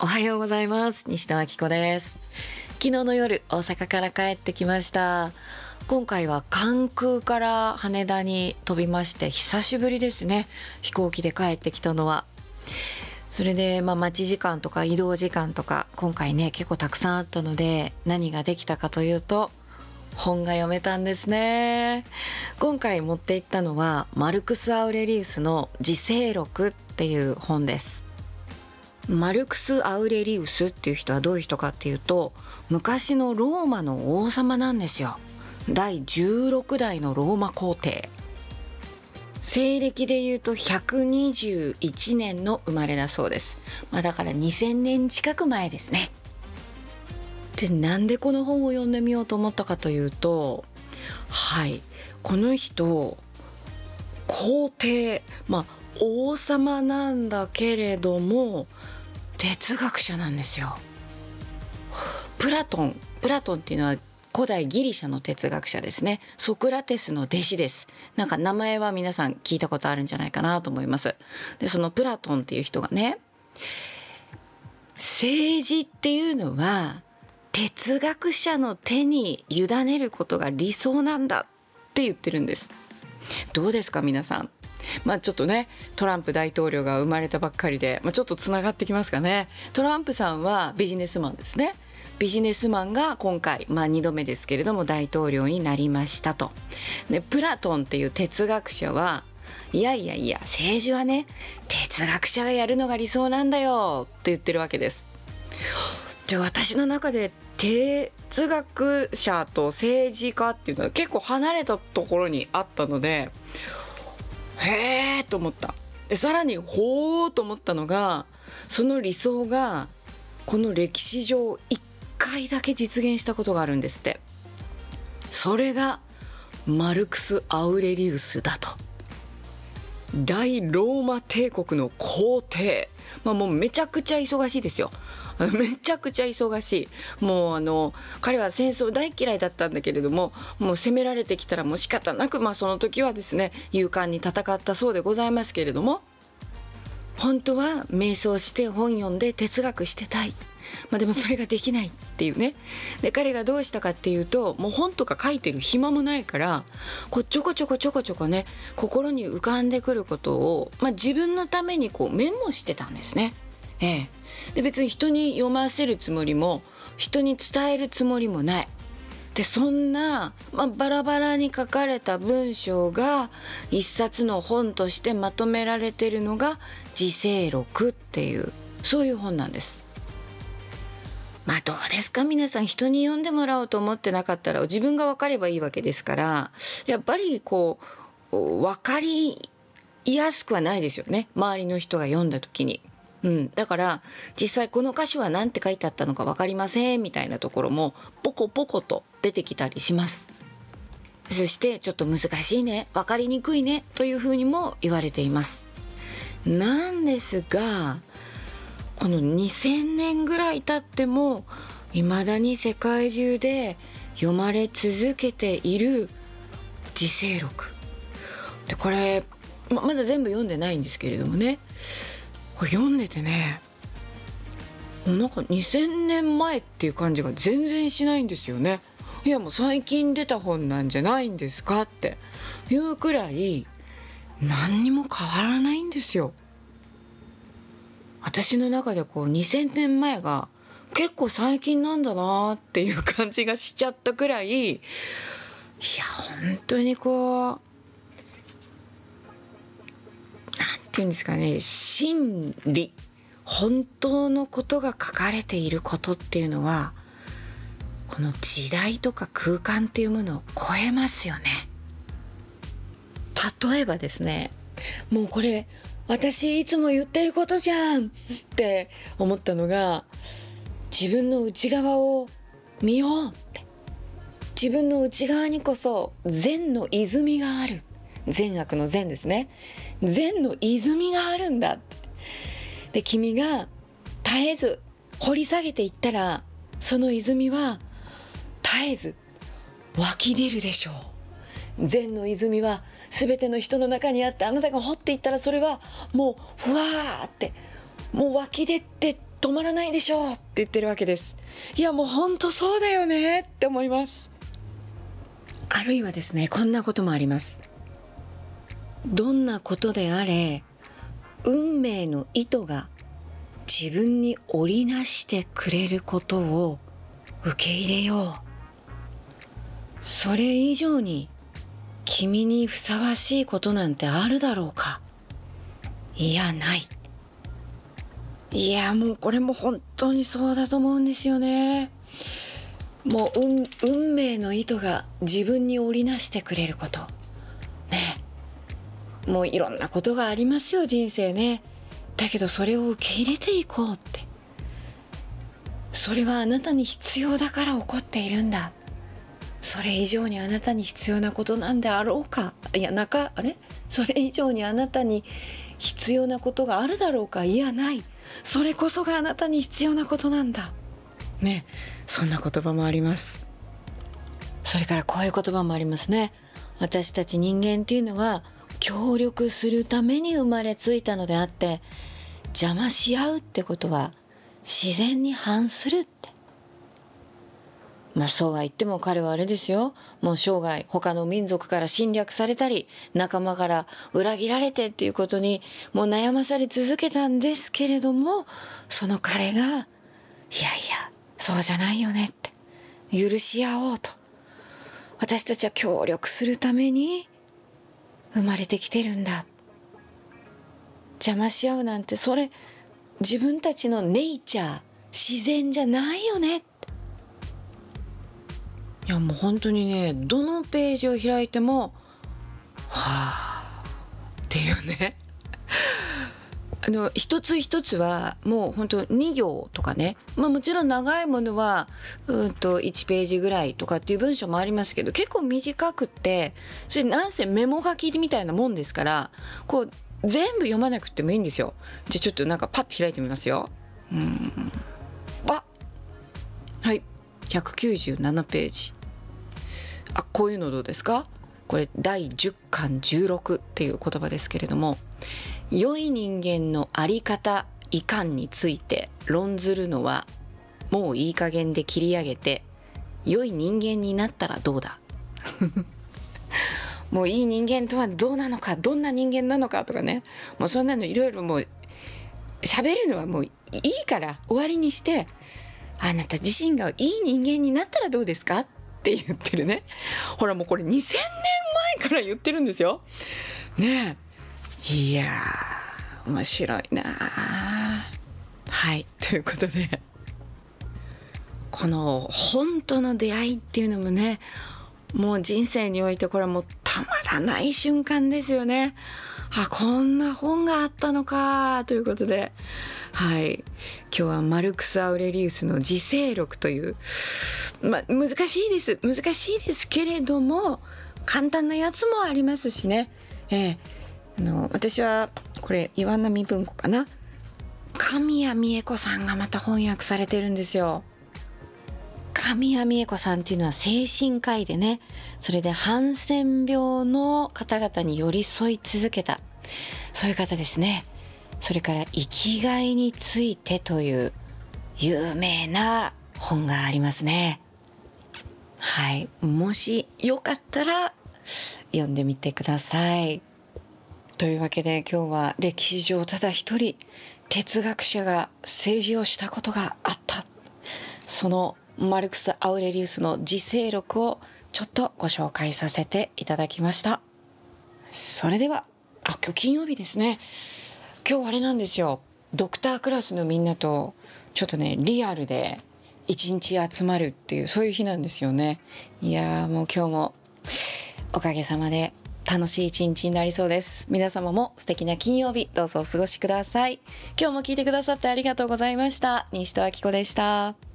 おはようございます。西田明子です。昨日の夜大阪から帰ってきました。今回は関空から羽田に飛びまして久しぶりですね。飛行機で帰ってきたのは。それでまあ待ち時間とか移動時間とか今回ね結構たくさんあったので何ができたかというと本が読めたんですね。今回持っていったのはマルクス・アウレリウスの「自生録」っていう本です。マルクス・アウレリウスっていう人はどういう人かっていうと昔のローマの王様なんですよ。第16代のローマ皇帝。西暦で言うと121年の生まれだそうです、まあ、だから2000年近く前ですね。でなんでこの本を読んでみようと思ったかというとはいこの人皇帝まあ王様なんだけれども哲学者なんですよ。プラトンプラトンっていうのは古代ギリシャの哲学者ですね。ソクラテスの弟子です。なんか名前は皆さん聞いたことあるんじゃないかなと思います。でそのプラトンっていう人がね政治っていうのは哲学者の手に委ねることが理想なんだって言ってるんです。どうですか皆さん？まあちょっとねトランプ大統領が生まれたばっかりで、まあ、ちょっとつながってきますかねトランプさんはビジネスマンですねビジネスマンが今回、まあ、2度目ですけれども大統領になりましたと。でプラトンっていう哲学者はいやいやいや政治はね哲学者がやるのが理想なんだよって言ってるわけです。で私の中で哲学者と政治家っていうのは結構離れたところにあったのでへえと思った。でさらにほーと思ったのがその理想がこの歴史上1回だけ実現したことがあるんですって。それがマルクス・アウレリウスだと。大ローマ帝国の皇帝。まあもうめちゃくちゃ忙しいですよ。めちゃくちゃ忙しいもうあの彼は戦争大嫌いだったんだけれどももう攻められてきたらもう仕方なくまあその時はですね勇敢に戦ったそうでございますけれども本当は瞑想して本読んで哲学してたい。まあでもそれができないっていうねで彼がどうしたかっていうともう本とか書いてる暇もないからこうちょこちょこちょこちょこね心に浮かんでくることを、まあ、自分のためにこうメモしてたんですね。ええ、で別に人に読ませるつもりも人に伝えるつもりもない。でそんな、まあ、バラバラに書かれた文章が一冊の本としてまとめられてるのが「自生録」っていうそういう本なんです。まあどうですか？皆さん人に読んでもらおうと思ってなかったら自分が分かればいいわけですからやっぱりこう分かりやすくはないですよね周りの人が読んだ時に。うん、だから実際この歌詞は何て書いてあったのか分かりませんみたいなところもポコポコと出てきたりします。そしてちょっと難しいね分かりにくいねというふうにも言われています。なんですがこの2,000年ぐらい経っても未だに世界中で読まれ続けている自生録でこれままだ全部読んでないんですけれどもねこれ読んでてねもうなんか2,000年前っていう感じが全然しないんですよね。いやもう最近出た本なんじゃないんですかっていうくらい何にも変わらないんですよ。私の中でこう2,000年前が結構最近なんだなっていう感じがしちゃったくらいいや本当にこうていうんですかね真理本当のことが書かれていることっていうのはこの時代とか空間っていうものを超えますよね。例えばですねもうこれ私いつも言ってることじゃんって思ったのが自分の内側を見ようって自分の内側にこそ善の泉がある善悪の善ですね。善の泉があるんだ。ってで君が絶えず掘り下げていったらその泉は絶えず湧き出るでしょう。善の泉は全ての人の中にあってあなたが掘っていったらそれはもうふわーってもう湧き出て止まらないでしょう。って言ってるわけです。いやもうほんとそうだよねって思います。あるいはですねこんなこともあります。どんなことであれ運命の意図が自分に織りなしてくれることを受け入れよう。それ以上に君にふさわしいことなんてあるだろうか。いやない。いやもうこれも本当にそうだと思うんですよね。もう運運命の意図が自分に織りなしてくれること。ねもういろんなことがありますよ人生ね。だけどそれを受け入れていこうって。それはあなたに必要だから起こっているんだ。それ以上にあなたに必要なことなんであろうか。いやなかあれ？それ以上にあなたに必要なことがあるだろうか？いやない。それこそがあなたに必要なことなんだ。ね。そんな言葉もあります。それからこういう言葉もありますね。私たち人間っていうのは協力するために生まれついたのであって邪魔し合うってことは自然に反するって。まあそうは言っても彼はあれですよ。もう生涯他の民族から侵略されたり仲間から裏切られてっていうことにもう悩まされ続けたんですけれどもその彼がいやいやそうじゃないよねって。許し合おうと。私たちは協力するために生まれてきてるんだ。邪魔し合うなんてそれ自分たちのネイチャー自然じゃないよね。いやもう本当にねどのページを開いてもはあっていうね。あの一つ一つはもう本当2行とかね、まあ、もちろん長いものはうんと1ページぐらいとかっていう文章もありますけど結構短くってそれなんせメモ書きみたいなもんですからこう全部読まなくてもいいんですよ。じゃあちょっとなんかパッと開いてみますよ。うんあはい197ページ。あこういうのどうですか？これ第10巻16っていう言葉ですけれども良い人間のあり方いかんについて論ずるのはもういい加減で切り上げて良い人間になったらどうだ？もういい人間とはどうなのかどんな人間なのかとかね。もうそんなのいろいろもう喋るのはもういいから終わりにしてあなた自身がいい人間になったらどうですか？って言ってるね。ほらもうこれ2000年前から言ってるんですよ。ねえいやー面白いなはいということでこの本との出会いっていうのもねもう人生においてこれはもうたまらない瞬間ですよね。あこんな本があったのかということで。はい。今日はマルクス・アウレリウスの「自生録」というまあ難しいです。難しいですけれども簡単なやつもありますしね、えー、あの私はこれ岩波文庫かな。神谷美恵子さんがまた翻訳されてるんですよ。神谷美恵子さんっていうのは精神科医でねそれでハンセン病の方々に寄り添い続けたそういう方ですね。それから生きがいについてという有名な本がありますね。はい。もしよかったら読んでみてください。というわけで今日は歴史上ただ一人哲学者が政治をしたことがあった。そのマルクス・アウレリウスの自生録をちょっとご紹介させていただきました。それではあ今日金曜日ですね。今日あれなんですよ。ドクタークラスのみんなとちょっとねリアルで一日集まるっていうそういう日なんですよね。いやもう今日もおかげさまで楽しい一日になりそうです。皆様も素敵な金曜日どうぞお過ごしください。今日も聞いてくださってありがとうございました。西戸明子でした。